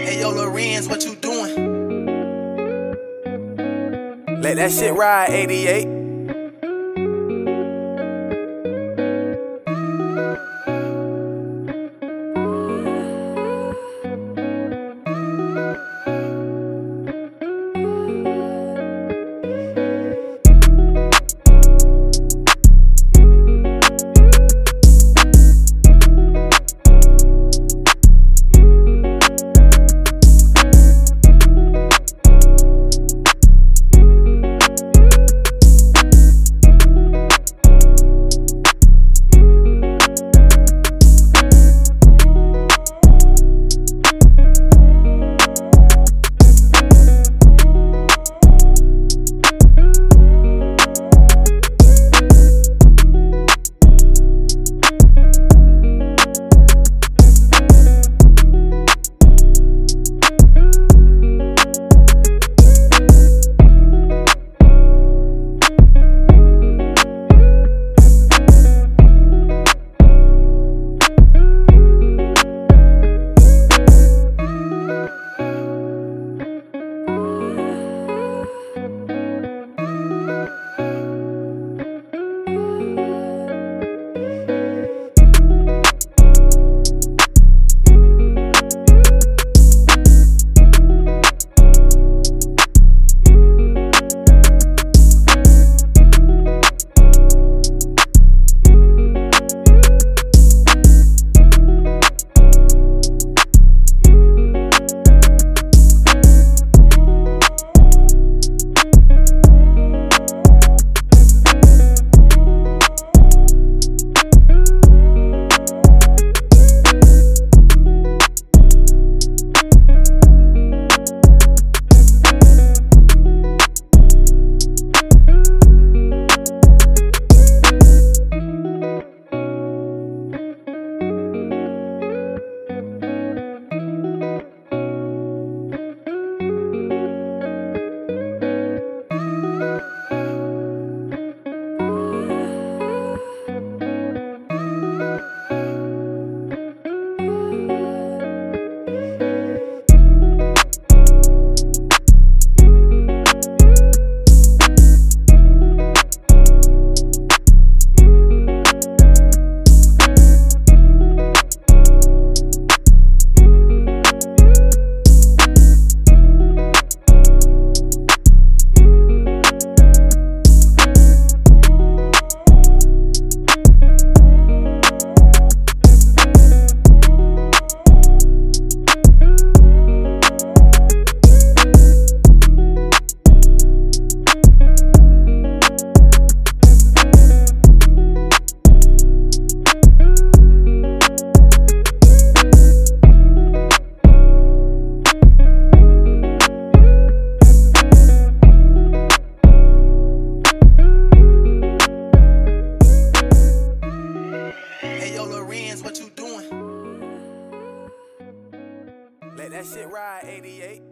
Hey yo, Lorenz, what you doing? Let that shit ride, 88. What you doing? Let that shit ride, 88.